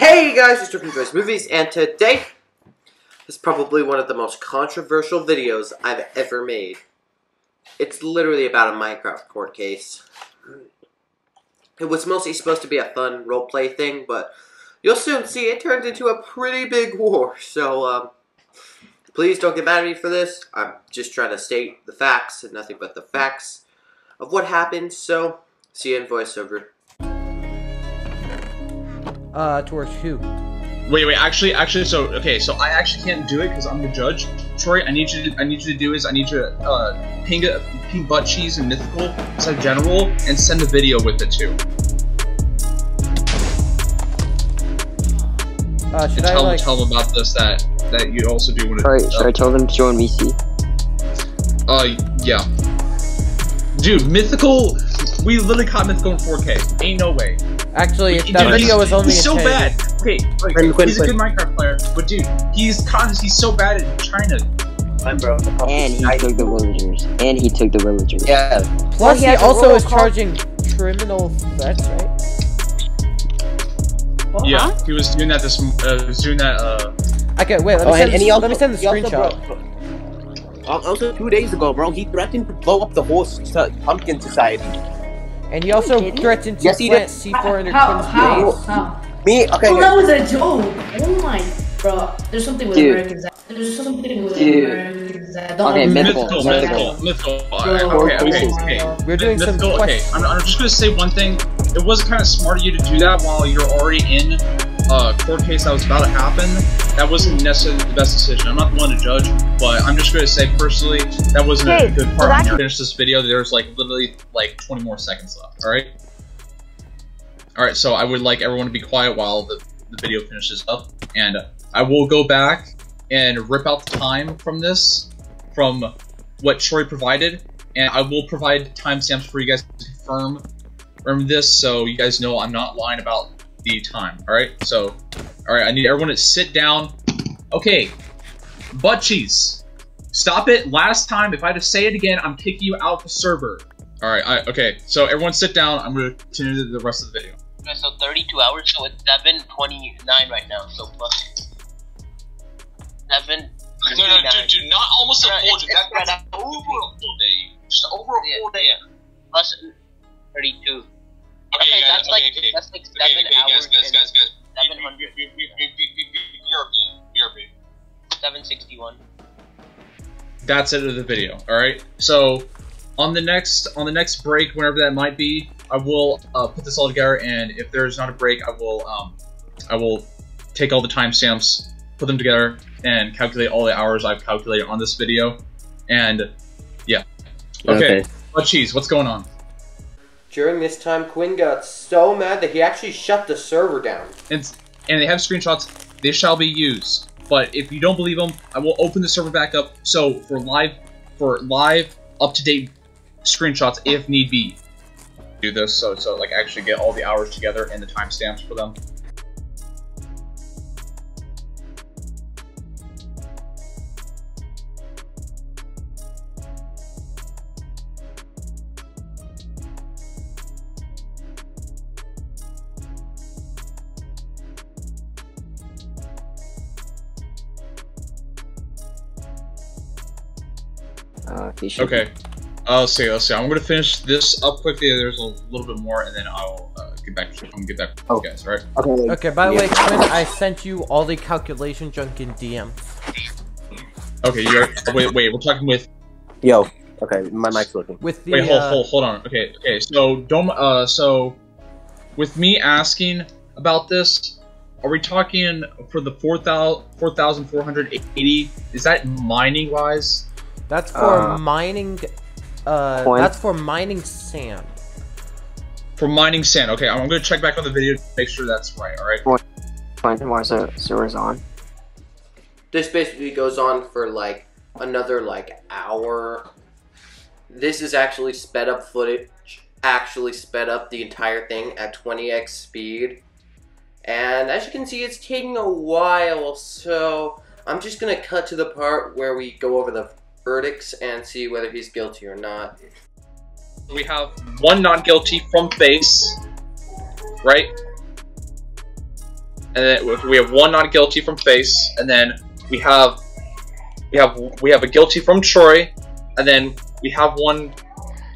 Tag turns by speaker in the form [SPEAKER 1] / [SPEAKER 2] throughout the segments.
[SPEAKER 1] Hey guys, it's from Troy's Movies, and today is probably one of the most controversial videos I've ever made. It's literally about a Minecraft court case. It was mostly supposed to be a fun roleplay thing, but you'll soon see it turns into a pretty big war, so um, please don't get mad at me for this. I'm just trying to state the facts and nothing but the facts of what happened, so see you in voiceover.
[SPEAKER 2] Uh, towards who?
[SPEAKER 3] Wait, wait. Actually, actually, so okay, so I actually can't do it because I'm the judge. Troy, I need you to, I need you to do is I need you to uh, ping a ping butt cheese and mythical instead general and send a video with it too.
[SPEAKER 2] Uh, should I
[SPEAKER 3] Tell
[SPEAKER 2] like?
[SPEAKER 3] them, tell them about this that that you also do want to.
[SPEAKER 4] Alright, should I tell them to join VC?
[SPEAKER 3] Uh, yeah. Dude, mythical. We literally caught mythical in 4K. Ain't no way.
[SPEAKER 2] Actually, if
[SPEAKER 3] Dude,
[SPEAKER 2] that video was only
[SPEAKER 3] He's so
[SPEAKER 2] in 1080.
[SPEAKER 3] bad. Okay, like,
[SPEAKER 1] Quinn, Quinn,
[SPEAKER 3] he's a good Minecraft player, but dude, he's con- he's so bad at China.
[SPEAKER 1] Fine, bro.
[SPEAKER 4] And he took the villagers. And he took the villagers.
[SPEAKER 1] Yeah.
[SPEAKER 2] Plus,
[SPEAKER 5] he
[SPEAKER 2] he also is charging criminal threats, right?
[SPEAKER 3] Yeah, he was doing that. This uh, he was doing that. Uh,
[SPEAKER 2] Okay, wait. Let me
[SPEAKER 6] Oh,
[SPEAKER 2] send.
[SPEAKER 6] and, and he
[SPEAKER 2] this-
[SPEAKER 6] also,
[SPEAKER 2] let me send the
[SPEAKER 6] he also,
[SPEAKER 2] screenshot.
[SPEAKER 6] bro, al- also, two days ago, bro, he threatened to blow up the whole pumpkin society.
[SPEAKER 2] And he also
[SPEAKER 5] he?
[SPEAKER 2] threatened to
[SPEAKER 6] Yes, he
[SPEAKER 2] plant. C4 under
[SPEAKER 5] How?
[SPEAKER 2] Quinn's
[SPEAKER 5] How?
[SPEAKER 2] base.
[SPEAKER 5] How?
[SPEAKER 6] Me, okay,
[SPEAKER 5] Oh, that was a joke. Oh my, bro. There's something with
[SPEAKER 4] Dude.
[SPEAKER 5] Americans. There's something with
[SPEAKER 4] Dude.
[SPEAKER 5] Americans. that don't
[SPEAKER 4] Okay,
[SPEAKER 5] understand.
[SPEAKER 4] mythical,
[SPEAKER 3] mythical, mythical, mythical. Alright, okay, okay, okay.
[SPEAKER 2] We're doing some
[SPEAKER 3] Mythical, okay. I'm, I'm just gonna say one thing. It was kind of smart of you to do that while you're already in a court case that was about to happen. That wasn't hmm. necessarily the best decision. I'm not the one to judge, but I'm just gonna say personally that wasn't a good part. When
[SPEAKER 5] actually-
[SPEAKER 3] you finish this video, there's like literally like 20 more seconds left. All right. All right. So I would like everyone to be quiet while the, the video finishes up, and I will go back and rip out the time from this, from what Troy provided, and I will provide timestamps for you guys to confirm confirm this, so you guys know I'm not lying about the time. All right. So, all right. I need everyone to sit down. Okay. Butt cheese. Stop it. Last time, if I had to say it again, I'm kicking you out the server. All right. I, okay. So everyone sit down. I'm gonna continue the rest of the video.
[SPEAKER 7] Okay, so 32 hours, so it's 7.29 right now, so plus 7
[SPEAKER 8] No, no, dude, dude, not almost a full day. That, that's
[SPEAKER 7] spread
[SPEAKER 8] over a full day. Just over a
[SPEAKER 7] Yeah,
[SPEAKER 8] full day.
[SPEAKER 7] yeah. plus 32.
[SPEAKER 8] Okay,
[SPEAKER 7] Okay,
[SPEAKER 8] guys,
[SPEAKER 7] that's
[SPEAKER 8] okay,
[SPEAKER 7] like,
[SPEAKER 8] okay.
[SPEAKER 7] that's like 7
[SPEAKER 8] Okay, okay,
[SPEAKER 7] hours
[SPEAKER 8] guys, guys, guys, guys.
[SPEAKER 7] 700.
[SPEAKER 8] B- B- B- B- B- B- B- BRB, BRB.
[SPEAKER 7] 761.
[SPEAKER 3] That's it of the video. All right. So on the next on the next break, whenever that might be, I will uh, put this all together. And if there's not a break, I will um, I will take all the timestamps, put them together, and calculate all the hours I've calculated on this video. And yeah. Okay. Butt cheese, what's going on?
[SPEAKER 1] During this time, Quinn got so mad that he actually shut the server down.
[SPEAKER 3] And and they have screenshots. They shall be used. But if you don't believe them, I will open the server back up. So for live, for live, up to date screenshots, if need be, do this. So so like actually get all the hours together and the timestamps for them.
[SPEAKER 4] Uh, he should.
[SPEAKER 3] Okay. Let's see. Let's see. I'm gonna finish this up quickly. There's a little bit more, and then I'll uh, get back. To, I'm get back to you guys. All right.
[SPEAKER 6] Okay,
[SPEAKER 2] Okay, by the
[SPEAKER 6] yeah.
[SPEAKER 2] way, Quinn, I sent you all the calculation junk in DM.
[SPEAKER 3] Okay. You're. Wait. Wait. We're talking with.
[SPEAKER 6] Yo, okay, my mic's working.
[SPEAKER 2] With the
[SPEAKER 3] Wait. Hold.
[SPEAKER 2] uh,
[SPEAKER 3] Hold. Hold on. Okay. Okay. So don't. Uh. So, with me asking about this, are we talking for the 4,000 4,480? Is that mining wise?
[SPEAKER 2] That's for
[SPEAKER 6] uh,
[SPEAKER 2] mining. Uh,
[SPEAKER 4] Coin.
[SPEAKER 2] that's for mining sand.
[SPEAKER 3] For mining sand. Okay. I'm gonna check back on the video to make sure that's right. All right.
[SPEAKER 4] Fine, why is the server's on?
[SPEAKER 1] This basically goes on for like another like hour. This is actually sped up footage. Actually sped up the entire thing at 20x speed. And as you can see, it's taking a while, so I'm just gonna cut to the part where we go over the verdicts and see whether he's guilty or not.
[SPEAKER 3] We have one not guilty from face, right? and then we have one not guilty from Face, and then we have we have we have a guilty from Troy, and then we have one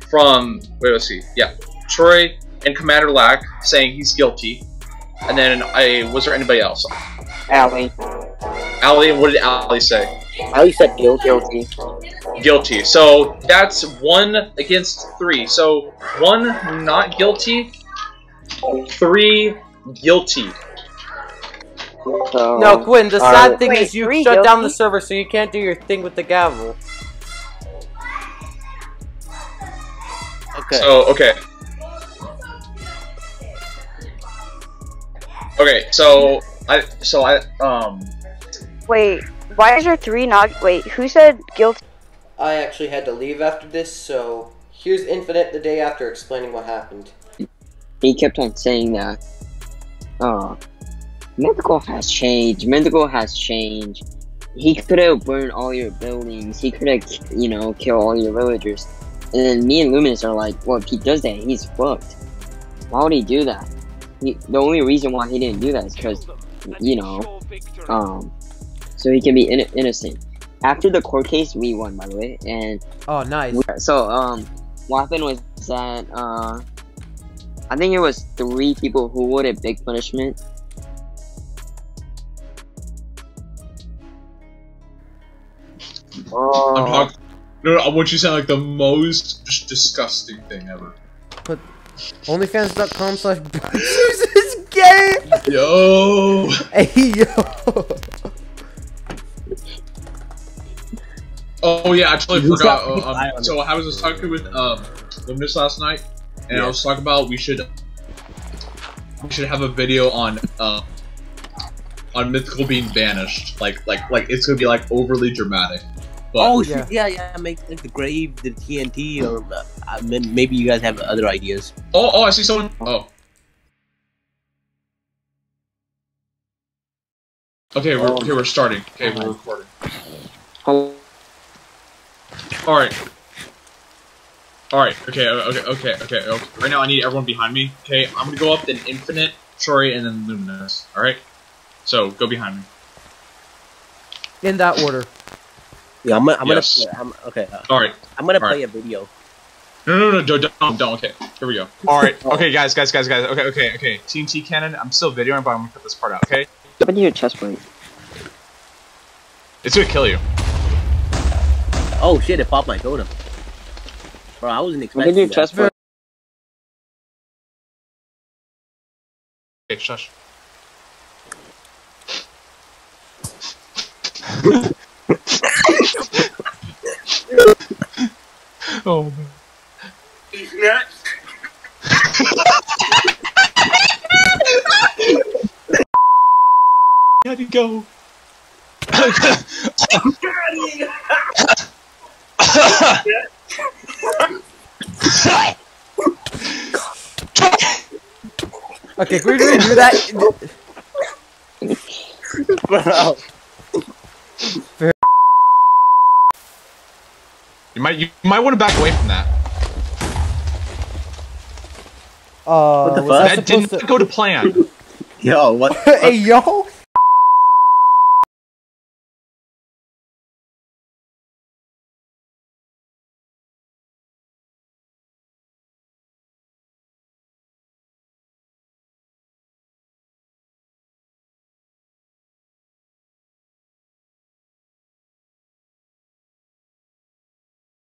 [SPEAKER 3] from wait let's see yeah Troy and Commander Lack saying he's guilty, and then I was there anybody else?
[SPEAKER 4] Allie.
[SPEAKER 3] Allie, what did Allie say?
[SPEAKER 6] Ali said guilty.
[SPEAKER 4] Guilty.
[SPEAKER 3] Guilty. So that's one against three. So one not guilty, three guilty.
[SPEAKER 4] So,
[SPEAKER 2] No, Quinn, the
[SPEAKER 4] Alright.
[SPEAKER 2] sad thing
[SPEAKER 9] Wait,
[SPEAKER 2] is you
[SPEAKER 9] three
[SPEAKER 2] shut down the server so you can't do your thing with the gavel.
[SPEAKER 6] Okay.
[SPEAKER 3] So okay. Okay, so I so I um
[SPEAKER 9] Wait, why is there three not? Wait, who said guilty?
[SPEAKER 2] I actually had to leave after this, so here's Infinite the day after explaining what happened.
[SPEAKER 4] he kept on saying that. Uh, Mythical has changed. Mythical has changed. He could have burned all your buildings. He could have, you know, killed all your villagers. And then me and Luminous are like, well, if he does that, he's fucked. Why would he do that? He, the only reason why he didn't do that is because, you know, um, so he can be in- innocent. After the court case, we won, by the way, and
[SPEAKER 2] Oh, nice.
[SPEAKER 4] so, um, what happened was that, uh, I think it was three people who would wanted big punishment.
[SPEAKER 3] I'm
[SPEAKER 4] Oh,
[SPEAKER 3] no, no, I want you to sound like the most disgusting thing ever.
[SPEAKER 2] But OnlyFans.com slash this game!
[SPEAKER 3] Yo
[SPEAKER 2] Hey, yo!
[SPEAKER 3] Oh yeah, I totally
[SPEAKER 6] You
[SPEAKER 3] forgot.
[SPEAKER 6] got
[SPEAKER 3] Uh, um, so I was just talking with um Luminous last night, and I was talking about we should we should have a video on uh on mythical being banished. Like like like it's gonna be like overly dramatic. But
[SPEAKER 6] oh
[SPEAKER 2] Yeah.
[SPEAKER 6] Yeah, yeah. Make like the grave, the TNT, or uh, maybe you guys have other ideas.
[SPEAKER 3] oh oh I see someone. Oh. Okay, we're okay. We're starting. Okay, we're recording.
[SPEAKER 4] oh,
[SPEAKER 3] All right. All right. Okay. Okay. Okay. Okay. okay. Right now, I need everyone behind me. Okay, I'm gonna go up then Infinite, Troy, and then Luminous. All right. So go behind me.
[SPEAKER 2] In that order.
[SPEAKER 6] Yeah, I'm gonna. I'm
[SPEAKER 3] Yes.
[SPEAKER 6] gonna. I'm, okay, uh,
[SPEAKER 3] All right.
[SPEAKER 6] I'm gonna
[SPEAKER 3] All
[SPEAKER 6] play a video.
[SPEAKER 3] No, no, no, don't, don't, don't. Okay, here we go. All right. Okay, guys, guys, guys, guys. Okay, okay, okay. TNT cannon. I'm still videoing, but I'm gonna cut this part out. Okay.
[SPEAKER 4] open your chest plate.
[SPEAKER 3] It's gonna kill you.
[SPEAKER 6] Oh shit! It popped my totem. Bro, I wasn't
[SPEAKER 4] Open
[SPEAKER 6] expecting
[SPEAKER 4] your
[SPEAKER 6] that.
[SPEAKER 4] chest plate.
[SPEAKER 3] Okay, shush. oh man. Had to go.
[SPEAKER 2] Okay, can we do that?
[SPEAKER 6] Bro.
[SPEAKER 3] You might, you might want to back away from that.
[SPEAKER 2] Uh,
[SPEAKER 6] the fuck?
[SPEAKER 2] that
[SPEAKER 3] That did
[SPEAKER 2] supposed
[SPEAKER 3] not go to plan.
[SPEAKER 6] Yo, what?
[SPEAKER 2] hey, yo!